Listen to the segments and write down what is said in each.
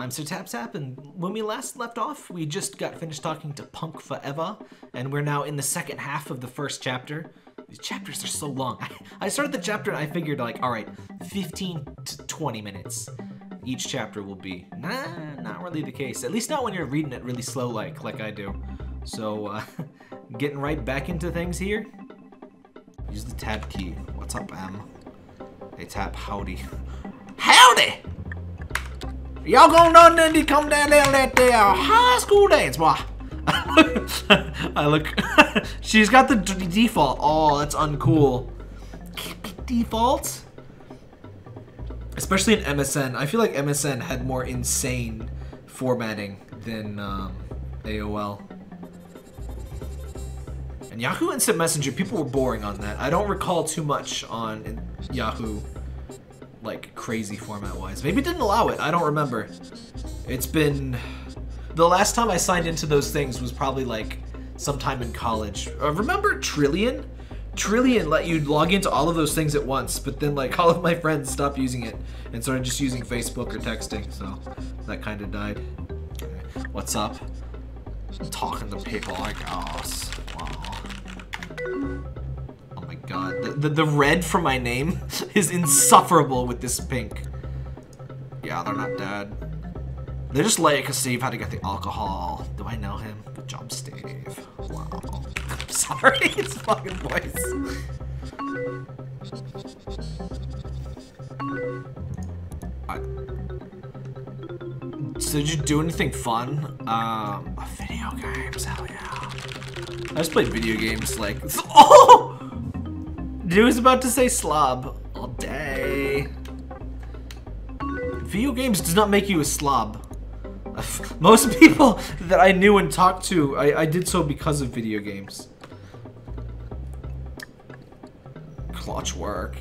I'm Sir Tap Tap, and when we last left off, we just got finished talking to Punk Forever, and we're now in the second half of the first chapter. These chapters are so long. I, started the chapter and I figured like, all right, 15 to 20 minutes. Each chapter will be. Nah, not really the case. At least not when you're reading it really slow like like I do. So, uh, getting right back into things here. Use the tab key. What's up, M? Hey, tap, howdy. Howdy! Y'all gonna know nothing come down there at that uh, high school dance, boy. I look. She's got the default. Oh, that's uncool. Default? Especially in MSN. I feel like MSN had more insane formatting than um, AOL. And Yahoo Instant Messenger, people were boring on that. I don't recall too much on Yahoo, like crazy format wise. Maybe didn't allow it. I don't remember. It's been the last time I signed into those things was probably like sometime in college. Uh, remember Trillian? Trillian let you log into all of those things at once, but then like all of my friends stopped using it and started just using Facebook or texting, so that kind of died. What's up? Talking to people like us. Wow. God. The, the, the red from my name is insufferable with this pink. Yeah, they're not dead. They're just late because Steve had to get the alcohol. Do I know him? Good job, Steve. Wow. Sorry, it's fucking voice. I... So did you do anything fun? Um, video games, hell yeah. I just played video games like, oh! Dude was about to say slob all day. Video games does not make you a slob. Most people that I knew and talked to, I, I did so because of video games. Clutch work.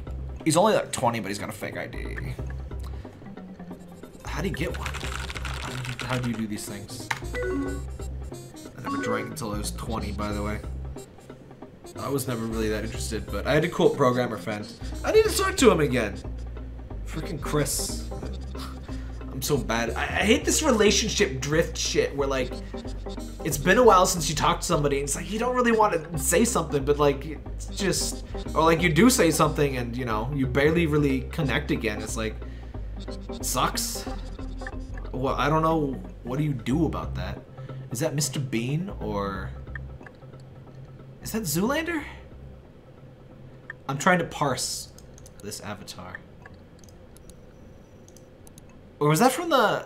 He's only like 20, but he's got a fake ID. How do you get one? How do you, how do, you do these things? I never drank until I was 20, by the way. I was never really that interested, but I had a cool programmer friend. I need to talk to him again. Freaking Chris. I'm so bad. I, I, hate this relationship drift shit where like it's been a while since you talked to somebody and it's like you don't really want to say something but like it's just or like you do say something and you know you barely really connect again. It's like it sucks. Well, I don't know. What do you do about that? Is that Mr. Bean or is that Zoolander? I'm trying to parse this avatar. Or was that from the...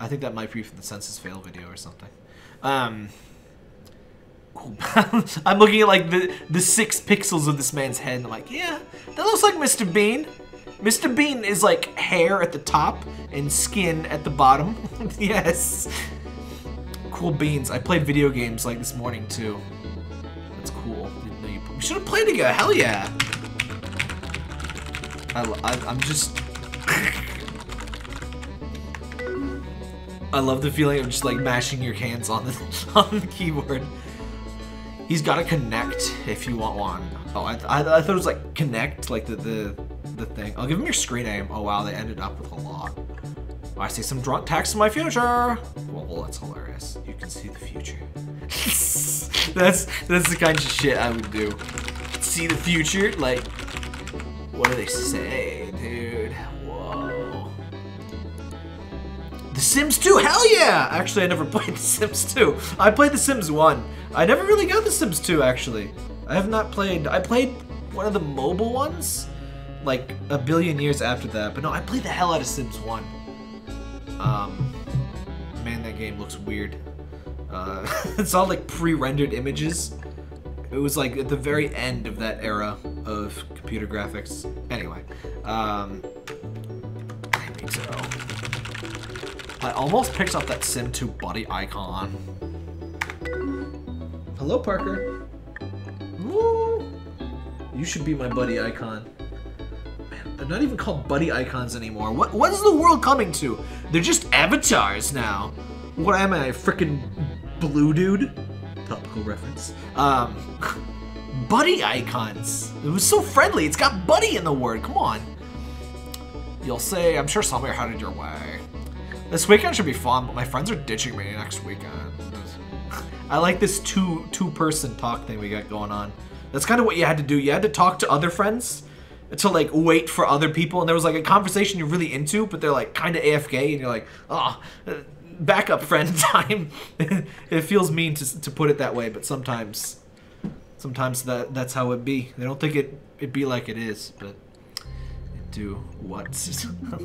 I think that might be from the census fail video or something. Um... I'm looking at like the, the six pixels of this man's head and I'm like, yeah, that looks like Mr. Bean. Mr. Bean is like hair at the top and skin at the bottom. yes. Cool beans. I played video games like this morning too. That's cool. We should have played together. Hell yeah. I, I, I'm just... I love the feeling of just like mashing your hands on the on the keyboard. He's got to connect if you want one. Oh, I, I, I, thought it was like connect, like the, the the thing. I'll give him your screen name. Oh wow, they ended up with a lot. I see some drunk text in my future. Well, that's hilarious. That's that's the kind of shit I would do. See the future, like what do they say, dude? Whoa. The Sims 2, hell yeah! Actually, I never played The Sims 2. I played The Sims 1. I never really got The Sims 2, actually. I have not played, I played one of the mobile ones, like a billion years after that. But no, I played the hell out of Sims 1. Um, man, that game looks weird. Uh, it's all like pre-rendered images. It was like at the very end of that era of computer graphics. Anyway, um, I think so. I almost picked up that Sim 2 buddy icon. Hello, Parker. Woo! You should be my buddy icon. Man, they're not even called buddy icons anymore. What What is the world coming to? They're just avatars now. What am I, a freaking blue dude? Topical reference. Um, buddy icons. It was so friendly. It's got buddy in the word. Come on. You'll say, I'm sure somewhere headed your way. This weekend should be fun, but my friends are ditching me next weekend. I like this two two person talk thing we got going on. That's kind of what you had to do. You had to talk to other friends to like wait for other people, and there was like a conversation you're really into, but they're like kind of AFK, and you're like, oh, backup friend time. it feels mean to to put it that way, but sometimes, sometimes that that's how it be. They don't think it it be like it is, but do what? God,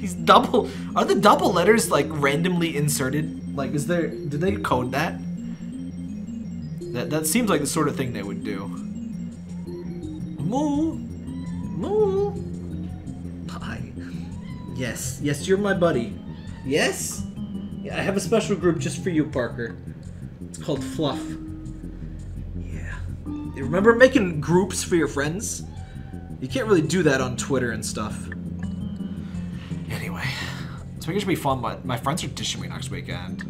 These double are the double letters like randomly inserted? Like, is there? Did they code that? That that seems like the sort of thing they would do. Moo, moo. Hi. Yes, yes, you're my buddy. Yes. Yeah, I have a special group just for you, Parker. It's called Fluff. Yeah. Remember making groups for your friends? You can't really do that on Twitter and stuff. Anyway, this weekend should be fun, but my friends are dishing me next weekend.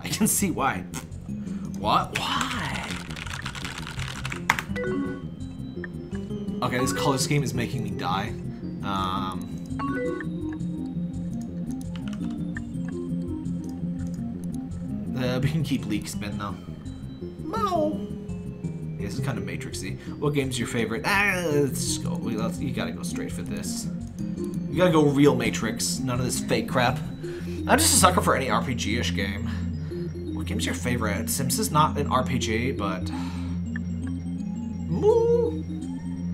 I can see why. What? Why? Okay, this color scheme is making me die. Um... Uh, we can keep leak spin though. Mo. This is kind of matrixy. What game's your favorite? Ah, let's go. Let's, you gotta go straight for this. You gotta go real Matrix. None of this fake crap. I'm just a sucker for any RPG-ish game. What game's your favorite? Sims is not an RPG, but... Moo!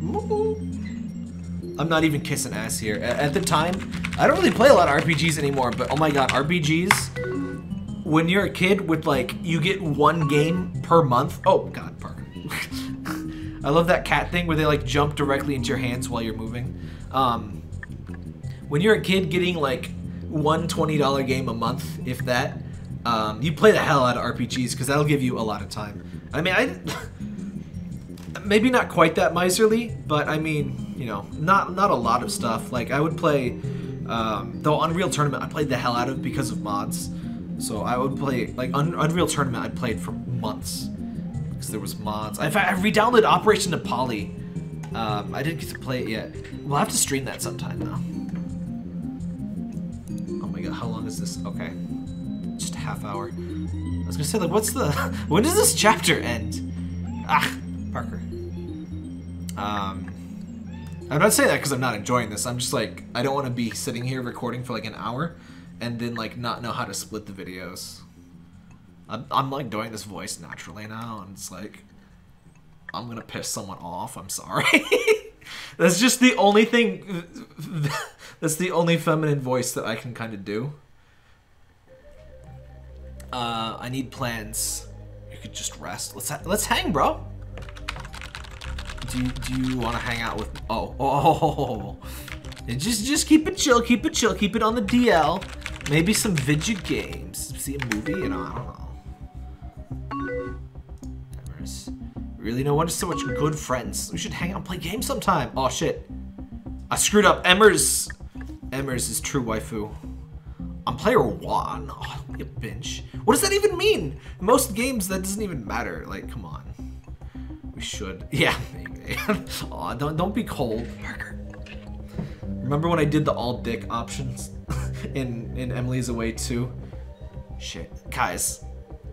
Moo! I'm not even kissing ass here. At the time, I don't really play a lot of RPGs anymore, but oh my god, RPGs, when you're a kid with like, you get one game per month. Oh god, Parker. I love that cat thing where they like jump directly into your hands while you're moving. Um, when you're a kid getting like one $20 game a month, if that, um, you play the hell out of RPGs because that'll give you a lot of time. I mean, I maybe not quite that miserly, but I mean, you know, not not a lot of stuff. Like I would play, um, though Unreal Tournament I played the hell out of because of mods. So I would play like Un Unreal Tournament I played for months because there was mods. In fact, I re-downloaded Operation Na Pali. Um, I didn't get to play it yet. We'll have to stream that sometime though. Oh my god, how long is this? Okay, just a half hour. I was gonna say like, what's the? when does this chapter end? Ah, Parker. Um, I'm not saying that because I'm not enjoying this. I'm just like, I don't want to be sitting here recording for like an hour and then like not know how to split the videos. I'm, I'm like doing this voice naturally now, and it's like, I'm gonna piss someone off. I'm sorry. that's just the only thing. That's the only feminine voice that I can kind of do. Uh, I need plans. You could just rest. Let's let's hang, bro. Do you, do you want to hang out with? Oh, oh, oh, just just keep it chill, keep it chill, keep it on the DL. Maybe some video games. See a movie, you know. I don't know. Emers. Really no wonder so much good friends. We should hang out and play games sometime. Oh shit. I screwed up. Emmers. Emmers is true waifu. I'm player one. Oh, you binge. What does that even mean? most games, that doesn't even matter. Like, come on. We should. Yeah, maybe. oh, don't, don't be cold, Parker. Remember when I did the all dick options in, in Emily's Away too? Shit. Guys,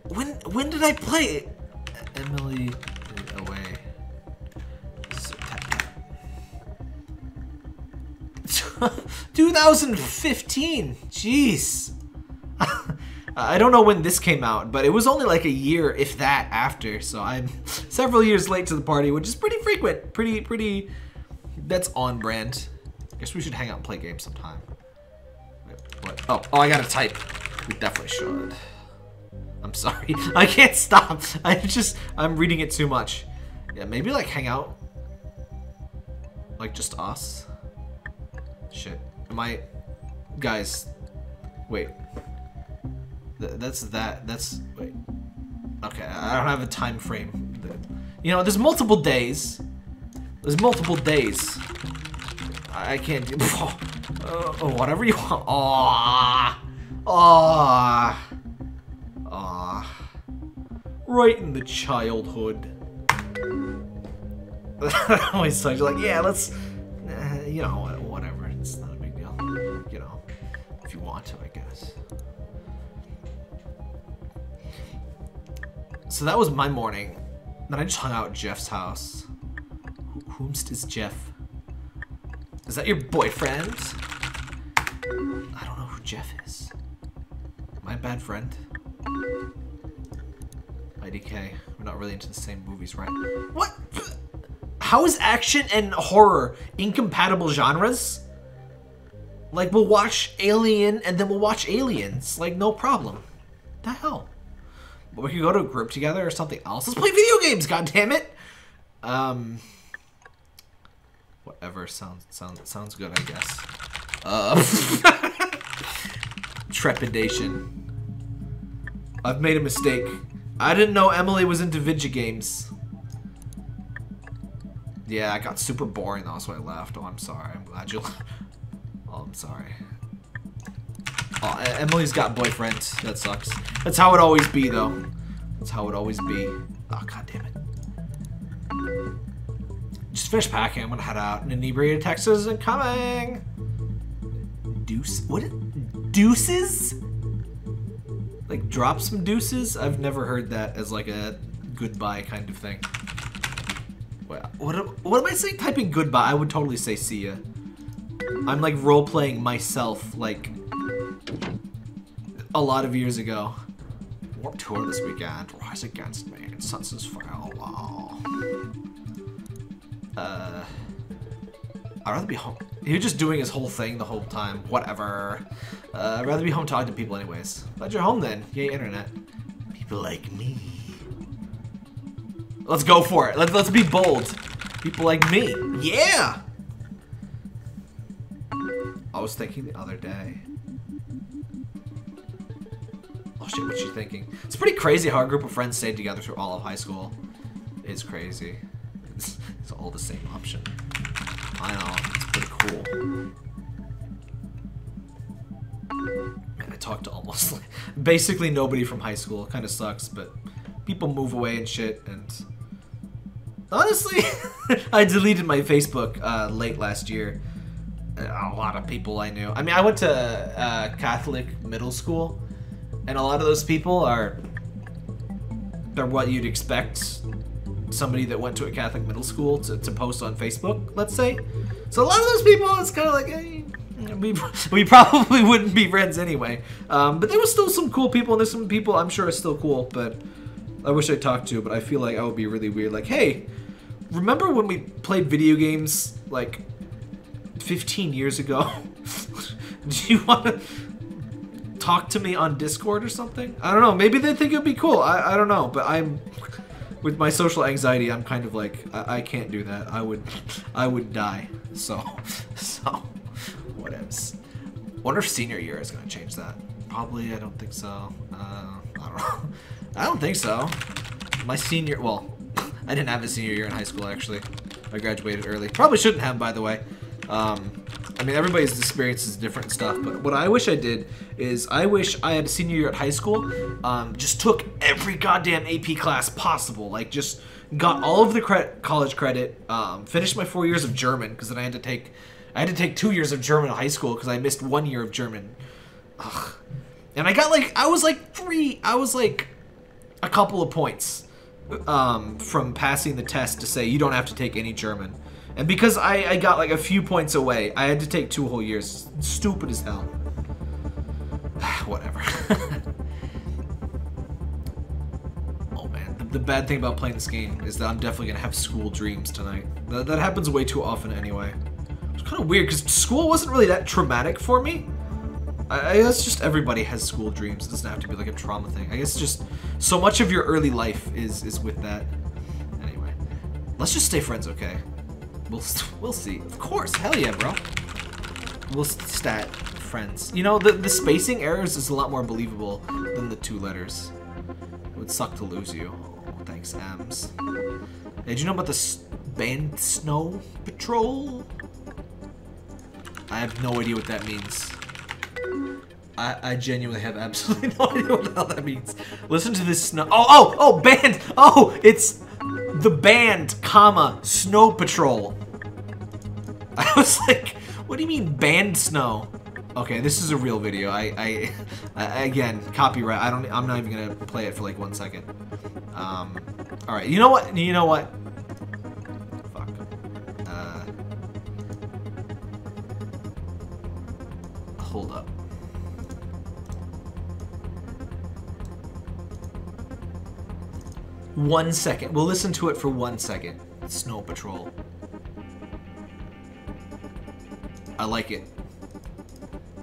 when when did I play it? Emily away. So, tap, tap. 2015. Jeez. I don't know when this came out, but it was only like a year, if that, after. So I'm several years late to the party, which is pretty frequent. Pretty, pretty. That's on brand. I guess we should hang out and play games sometime. Oh, oh, I gotta type. We definitely should. I'm sorry. I can't stop. I just, I'm reading it too much. Yeah, maybe like hang out. Like just us. Shit. Am I, guys, wait. Th that's that, that's, wait. Okay, I don't have a time frame. You know, there's multiple days. There's multiple days. I, I can't do, oh, oh, whatever you want. Oh, oh. Ah, right in the childhood. always sucks. Like, yeah, let's, uh, you know, whatever. It's not a big deal. You know, If you want to, I guess. So that was my morning. Then I just hung out at Jeff's house. Whomst is Jeff? Is that your boyfriend? I don't know who Jeff is. My bad friend. IDK. We're not really into the same movies, right? What? How is action and horror incompatible genres? Like, we'll watch Alien and then we'll watch Aliens. Like, no problem. The hell? But we could go to a group together or something else. Let's play video games, God damn it! Um... Whatever, sounds, sounds, sounds good, I guess. Uh... Trepidation. I've made a mistake. I didn't know Emily was into video games. Yeah, I got super boring though, so I left. Oh, I'm sorry. I'm glad you Oh, I'm sorry. Oh, Emily's got boyfriend. That sucks. That's how it always be, though. That's how it always be. Oh, god damn it. Just finished packing. I'm gonna head out. An inebriated Texas isn't coming. Deuce? What? Deuces? Like, drop some deuces? I've never heard that as like a goodbye kind of thing. What, what, what am I saying? Typing goodbye, I would totally say see ya. I'm like role-playing myself, like, a lot of years ago. Warped Tour this weekend. Rise Against Me. File. Wow. Uh, I'd rather be home. He was just doing his whole thing the whole time. Whatever. Uh, I'd rather be home talking to people anyways. Glad you're home then. Yay, internet. People like me. Let's go for it. Let's, let's be bold. People like me. Yeah! I was thinking the other day. Oh shit, what's she thinking? It's pretty crazy how a group of friends stayed together through all of high school. It's crazy. It's, it's all the same option. I know, it's pretty cool. Man, I talked to almost like, basically nobody from high school. Kind of sucks, but people move away and shit, and honestly, I deleted my Facebook uh, late last year a lot of people I knew. I mean, I went to uh, Catholic middle school, and a lot of those people are they're what you'd expect somebody that went to a Catholic middle school to, to post on Facebook, let's say. So a lot of those people, it's kind of like, hey, we, we probably wouldn't be friends anyway. Um, but there was still some cool people, and there's some people I'm sure are still cool, but I wish I talked to, but I feel like I would be really weird. Like, hey, remember when we played video games, like, 15 years ago. Do you want to talk to me on Discord or something? I don't know. Maybe they think it'd be cool. I, I don't know. But I'm with my social anxiety. I'm kind of like I, I can't do that. I would I would die. So so whatevs. Wonder if senior year is gonna change that. Probably. I don't think so. Uh, I don't know. I don't think so. My senior. Well, I didn't have a senior year in high school actually. I graduated early. Probably shouldn't have, by the way. Um, I mean, everybody's experience is different stuff, but what I wish I did is I wish I had a senior year at high school, um, just took every goddamn AP class possible, like just got all of the college credit, um, finished my four years of German, because then I had to take, I had to take two years of German in high school because I missed one year of German. Ugh. And I got like, I was like three, I was like a couple of points um, from passing the test to say you don't have to take any German. And because I, I got like a few points away, I had to take two whole years. Stupid as hell. Whatever. oh man, the, the, bad thing about playing this game is that I'm definitely gonna have school dreams tonight. That, that happens way too often anyway. It's kind of weird because school wasn't really that traumatic for me. I, I guess just everybody has school dreams. It doesn't have to be like a trauma thing. I guess just so much of your early life is is with that. Anyway, let's just stay friends, okay? We'll, we'll see. Of course. Hell yeah, bro. We'll stat friends. You know, the, the spacing errors is a lot more believable than the two letters. It would suck to lose you. Oh, thanks, Ams. Hey, did you know about the band Snow Patrol? I have no idea what that means. I, I genuinely have absolutely no idea what the hell that means. Listen to this snow. Oh, oh, oh, band. Oh, it's the band, comma, Snow Patrol. I was like, what do you mean band snow? Okay, this is a real video. I, I, I again, copyright. I don't. I'm not even gonna play it for like one second. Um, all right. You know what? You know what? Fuck. Uh, hold up. One second. We'll listen to it for one second. Snow Patrol. I like it.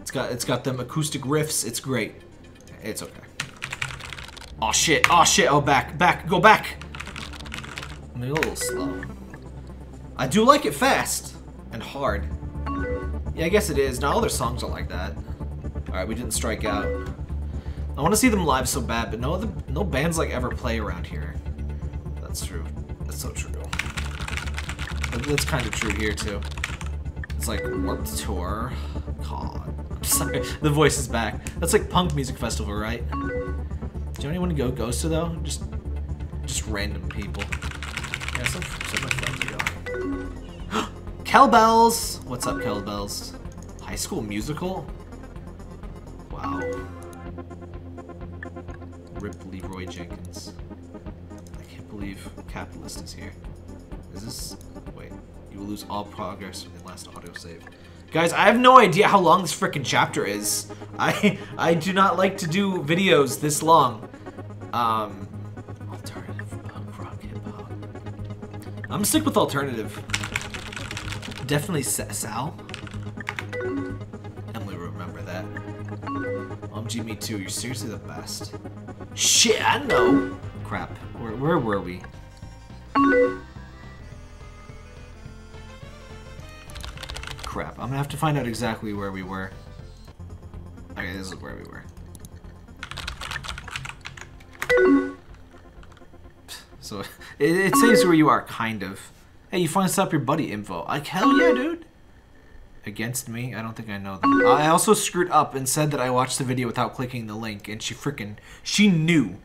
It's got it's got them acoustic riffs. It's great. It's okay. Oh shit! Oh shit! Oh back, back, go back. Maybe a little slow. I do like it fast and hard. Yeah, I guess it is. Not all their songs are like that. All right, we didn't strike out. I want to see them live so bad, but no other no bands like ever play around here. That's true. That's so true. That's kind of true here too. It's like Warped Tour. God. Sorry. The voice is back. That's like punk music festival, right? Do you anyone to go to though? Just just random people. Yeah, some, some of my friends go. Kelbells! What's up, Kelbells? High School Musical? Wow. Rip Leroy Jenkins. Believe Capitalist is here. Is this... Wait. You will lose all progress the last autosave. Guys, I have no idea how long this freaking chapter is. I I do not like to do videos this long. Um, alternative punk rock hip hop. I'm gonna stick with alternative. Definitely Sal. Emily remember that. OMG, me too. You're seriously the best. Shit, I know. Crap. Where, where were we? Crap. I'm gonna have to find out exactly where we were. Okay, this is where we were. So, it, it says where you are, kind of. Hey, you finally set up your buddy info. Like, hell yeah, dude. Against me? I don't think I know them. I also screwed up and said that I watched the video without clicking the link, and she freaking, she knew.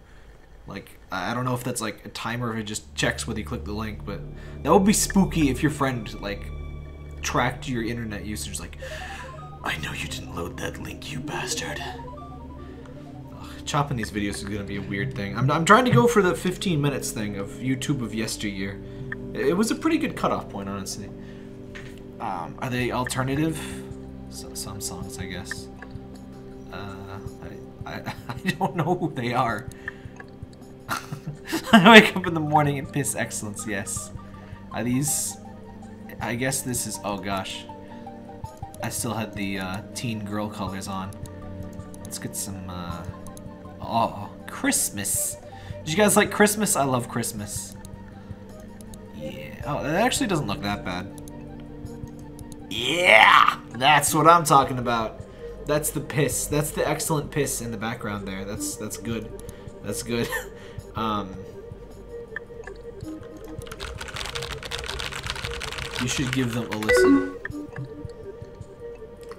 Like, I don't know if that's like a timer if it just checks whether you click the link, but that would be spooky if your friend, like, tracked your internet usage. Like, I know you didn't load that link, you bastard. Ugh, chopping these videos is gonna be a weird thing. I'm, I'm trying to go for the 15 minutes thing of YouTube of yesteryear. It was a pretty good cutoff point, honestly. Um, are they alternative? So, some songs, I guess. Uh, I, I, I don't know who they are. I wake up in the morning and piss excellence, yes. Are these... I guess this is... Oh, gosh. I still had the uh, teen girl colors on. Let's get some... Uh, oh, Christmas. Did you guys like Christmas? I love Christmas. Yeah. Oh, that actually doesn't look that bad. Yeah! That's what I'm talking about. That's the piss. That's the excellent piss in the background there. That's that's good. That's good. um, you should give them a listen.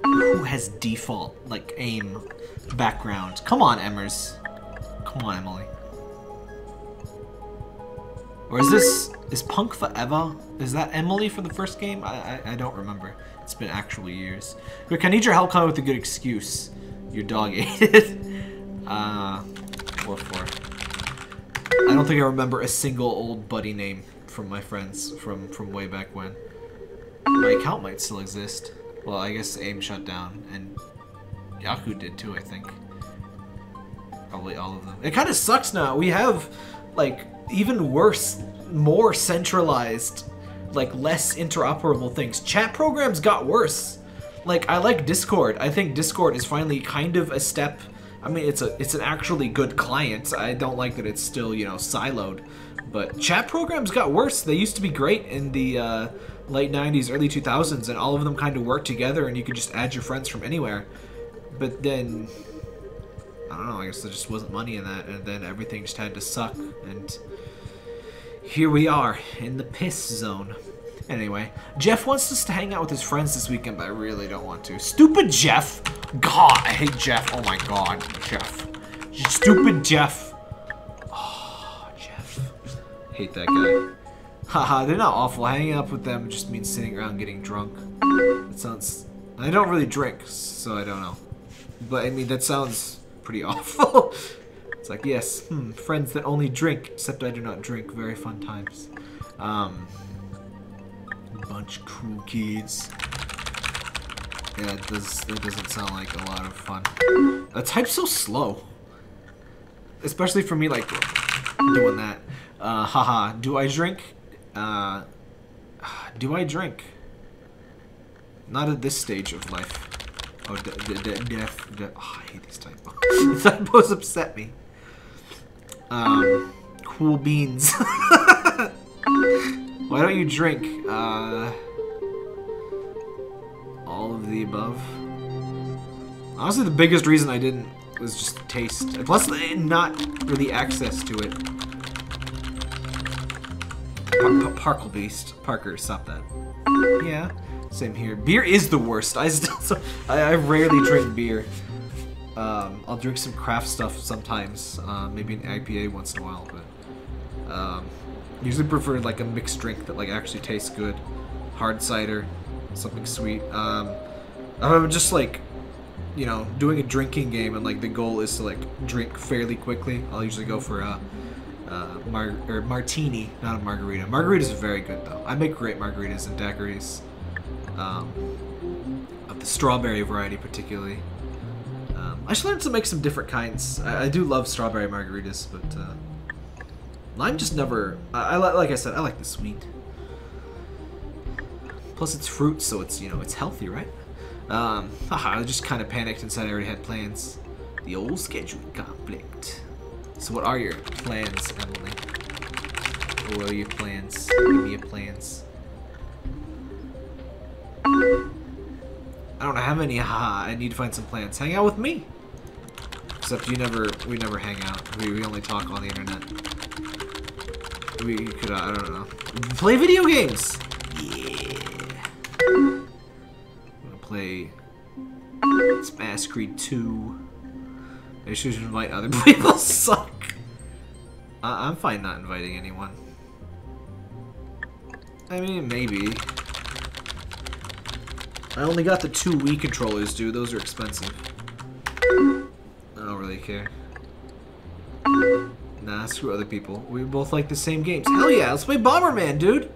Who has default, like, aim background? Come on, Emmers. Come on, Emily. Or is this... Is Punk Forever? Is that Emily from the first game? I, I, I don't remember. It's been actual years. Rick, I need your help coming with a good excuse. Your dog ate it. uh, 4-4. I don't think I remember a single old buddy name from my friends from, from way back when. My account might still exist. Well, I guess AIM shut down, and Yahoo did too, I think. Probably all of them. It kind of sucks now. We have, like, even worse, more centralized, like, less interoperable things. Chat programs got worse. Like, I like Discord. I think Discord is finally kind of a step... I mean, it's a it's an actually good client. I don't like that it's still, you know, siloed. But chat programs got worse. They used to be great in the uh, late 90s, early 2000s, and all of them kind of worked together, and you could just add your friends from anywhere. But then, I don't know, I guess there just wasn't money in that, and then everything just had to suck, and here we are, in the piss zone. Anyway, Jeff wants us to hang out with his friends this weekend, but I really don't want to. Stupid Jeff! God, I hate Jeff. Oh my god, Jeff. Stupid Jeff. Oh, Jeff. Hate that guy. Haha, they're not awful. Hanging up with them just means sitting around getting drunk. That sounds I don't really drink, so I don't know. But I mean, that sounds pretty awful. it's like, yes, hmm, friends that only drink, except I do not drink. Very fun times. Um, bunch of cool kids. Yeah, it does, that doesn't sound like a lot of fun. The type's so slow. Especially for me, like, doing that. Uh, haha, do I drink? Uh, do I drink? Not at this stage of life. Oh, death. De oh, I hate these typos. these typos upset me. Um, cool beans. Why don't you drink? Uh, all of the above. Honestly, the biggest reason I didn't was just taste. Plus, not really access to it. Par Beast. Parker, stop that. Yeah, same here. Beer is the worst. I still, I, I rarely drink beer. Um, I'll drink some craft stuff sometimes, uh, maybe an IPA once in a while, but um, usually prefer like a mixed drink that like actually tastes good. Hard cider, something sweet. Um, I'm just like, you know, doing a drinking game and like the goal is to like drink fairly quickly. I'll usually go for a uh, mar or martini, not a margarita. Margaritas are very good though. I make great margaritas and daiquiris. Um, of the strawberry variety particularly. Um, I should learn to make some different kinds. I, I do love strawberry margaritas, but uh, lime just never. I, I like I said, I like the sweet. Plus, it's fruit, so it's you know it's healthy, right? Um, haha, I just kind of panicked and said I already had plans. The old schedule conflict. So what are your plans, Emily? What are your plans? Give me your plans. I don't have any. Haha, I need to find some plans. Hang out with me. Except you never, we never hang out. We, we only talk on the internet. We could, uh, I don't know. Play video games! Yeah. I'm gonna play Smash Creed 2. I should invite other people. Suck. I I'm fine not inviting anyone. I mean, maybe. I only got the two Wii controllers, dude. Those are expensive. I don't really care. Nah, screw other people. We both like the same games. Hell yeah, let's play Bomberman, dude!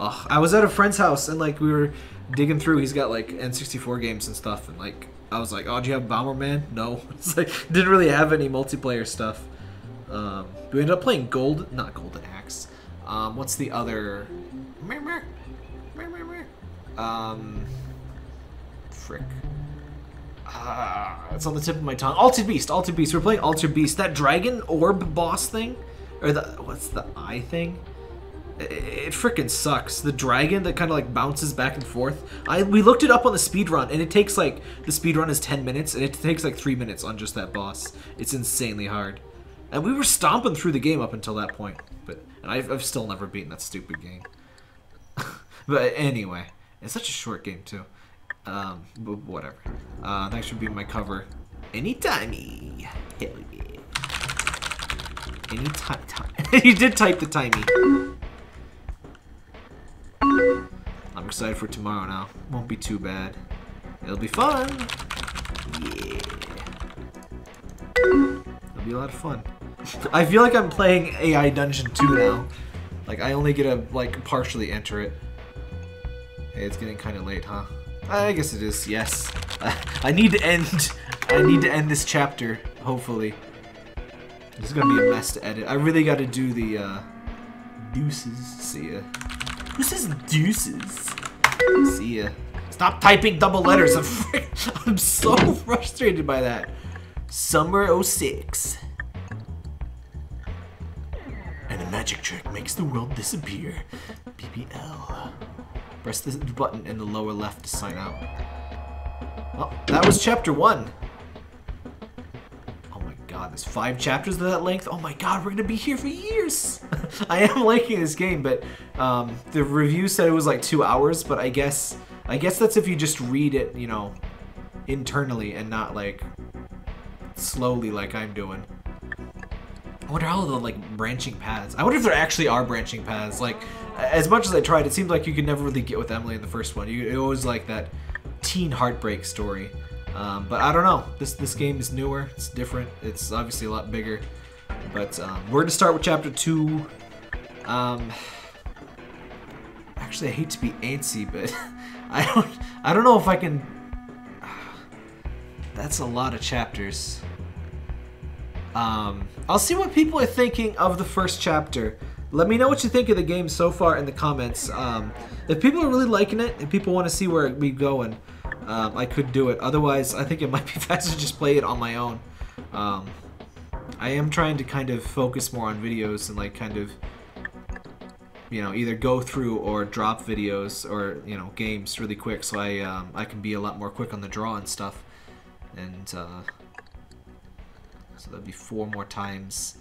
Ugh, I was at a friend's house and like we were digging through. He's got like N64 games and stuff, and like I was like, "Oh, do you have Bomberman?" No, it's like didn't really have any multiplayer stuff. Um, we ended up playing Gold, not Golden Axe. Um, what's the other? Um, frick. Uh, it's on the tip of my tongue. Altered Beast, Altered Beast. We're playing Altered Beast. That dragon orb boss thing, or the what's the eye thing? It, it freaking sucks. The dragon that kind of like bounces back and forth. I we looked it up on the speed run, and it takes like the speed run is 10 minutes, and it takes like three minutes on just that boss. It's insanely hard. And we were stomping through the game up until that point. But and I've, I've still never beaten that stupid game. but anyway, it's such a short game too. Um, but whatever. Uh, thanks for being my cover. Anytime. Hell yeah. Anytime. you did type the timey. I'm excited for tomorrow now. Won't be too bad. It'll be fun. Yeah. It'll be a lot of fun. I feel like I'm playing AI Dungeon 2 now. Like, I only get to, like, partially enter it. Hey, it's getting kind of late, huh? I guess it is, yes. I need to end, I need to end this chapter, hopefully. This is gonna be a mess to edit. I really gotta do the, uh, deuces. See ya. Who says deuces? See ya. Stop typing double letters. I'm, I'm so frustrated by that. Summer 06. And a magic trick makes the world disappear. BBL. Press the button in the lower left to sign out. Well, that was chapter one. Oh my god, there's five chapters of that length? Oh my god, we're gonna be here for years! I am liking this game, but um, the review said it was like two hours, but I guess I guess that's if you just read it, you know, internally and not like slowly like I'm doing. I wonder how the like branching paths. I wonder if there actually are branching paths. Like, as much as I tried, it seemed like you could never really get with Emily in the first one. You it always like that teen heartbreak story. Um, but I don't know. This this game is newer. It's different. It's obviously a lot bigger. But um, we're gonna start with chapter two. Um, actually, I hate to be antsy, but I don't I don't know if I can. That's a lot of chapters. Um, I'll see what people are thinking of the first chapter. Let me know what you think of the game so far in the comments. Um, if people are really liking it, and people want to see where we going, um, I could do it. Otherwise, I think it might be faster to just play it on my own. Um, I am trying to kind of focus more on videos and like kind of, you know, either go through or drop videos or you know games really quick, so I um, I can be a lot more quick on the draw and stuff. And uh, so that'd be four more times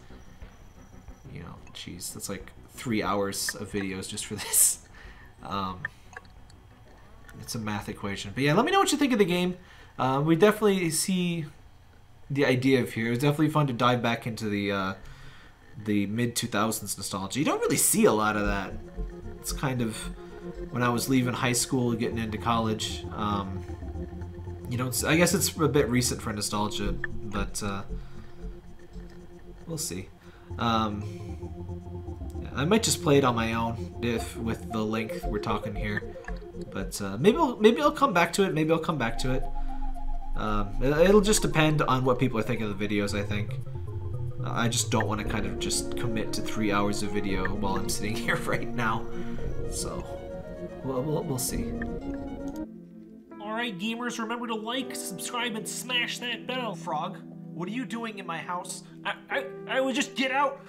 you know, jeez, that's like three hours of videos just for this. Um, it's a math equation. But yeah, let me know what you think of the game. Uh, we definitely see the idea of here. It was definitely fun to dive back into the uh, the mid 2000s nostalgia. You don't really see a lot of that. It's kind of when I was leaving high school, getting into college. Um, you know, I guess it's a bit recent for nostalgia, but uh, we'll see. Um, I might just play it on my own if with the length we're talking here, but uh, maybe I'll, maybe I'll come back to it. Maybe I'll come back to it. Um, it'll just depend on what people are thinking of the videos. I think. I just don't want to kind of just commit to three hours of video while I'm sitting here right now. So, we'll, we'll, we'll see. Alright, gamers, remember to like, subscribe, and smash that bell. Frog, what are you doing in my house? I, I, I would just get out.